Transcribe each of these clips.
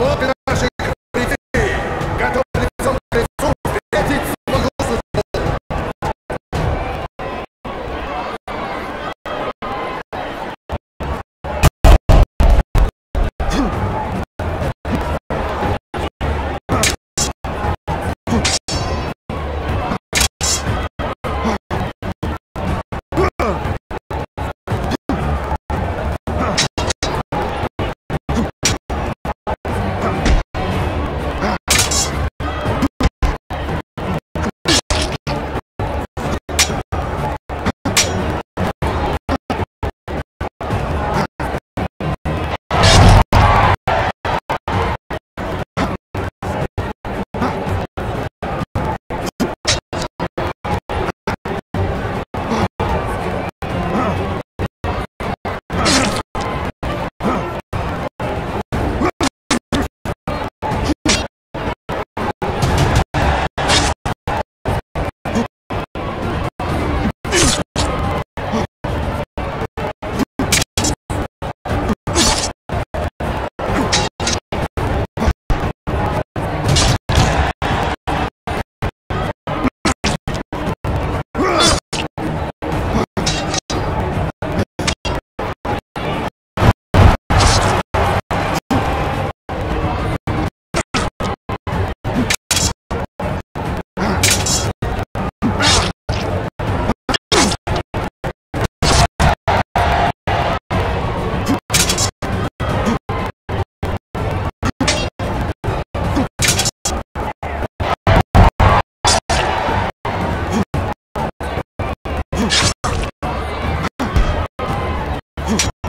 Look at you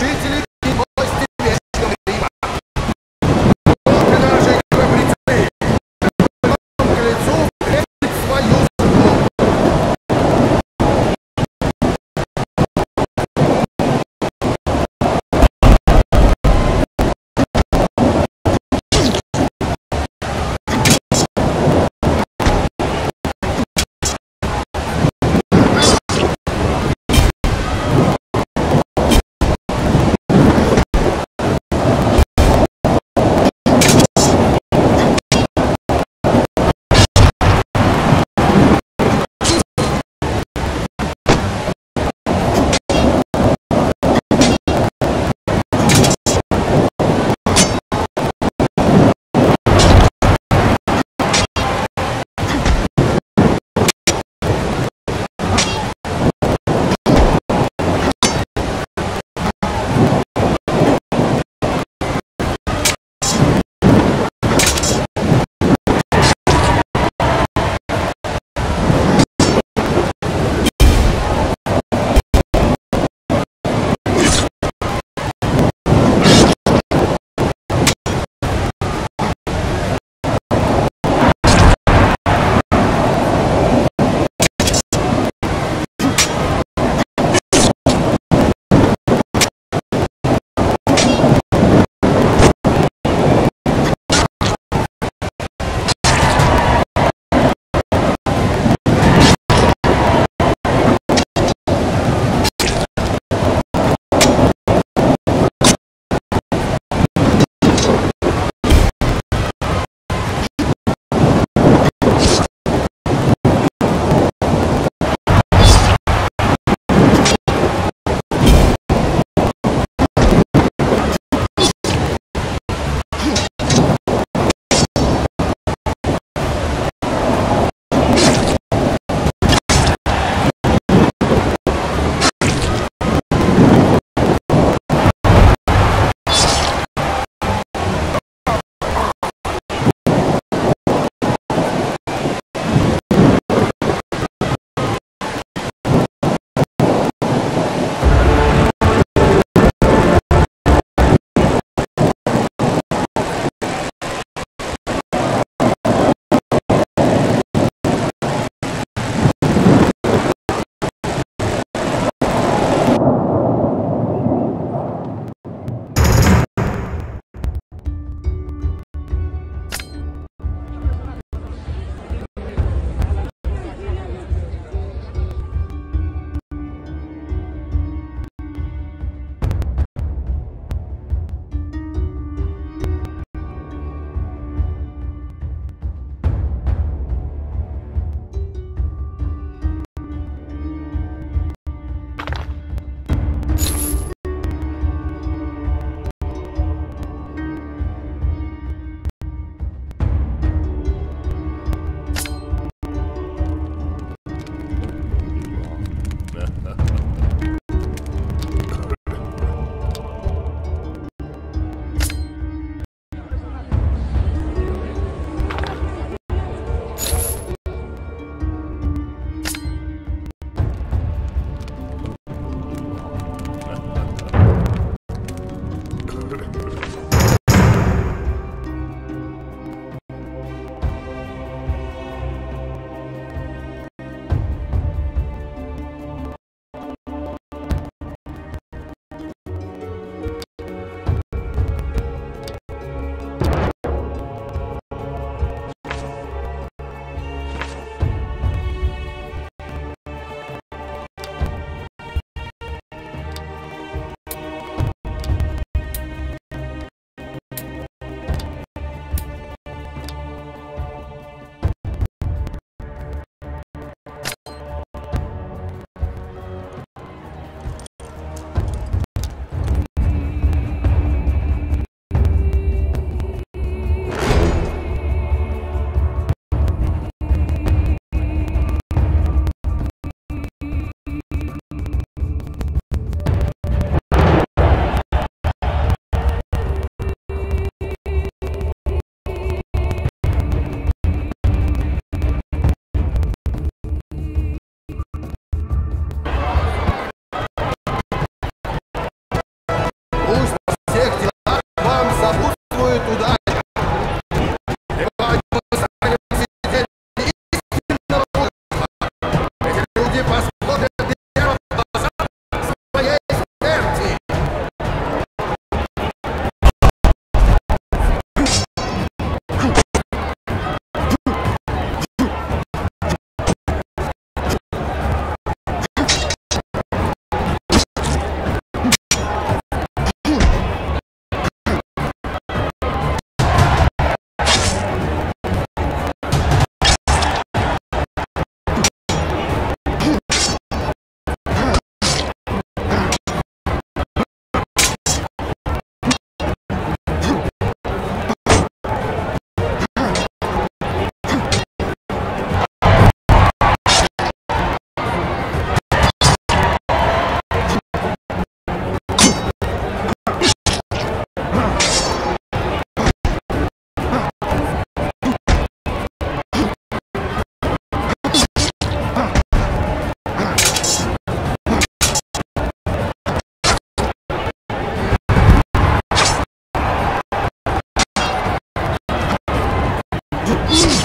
жители Hum.